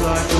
like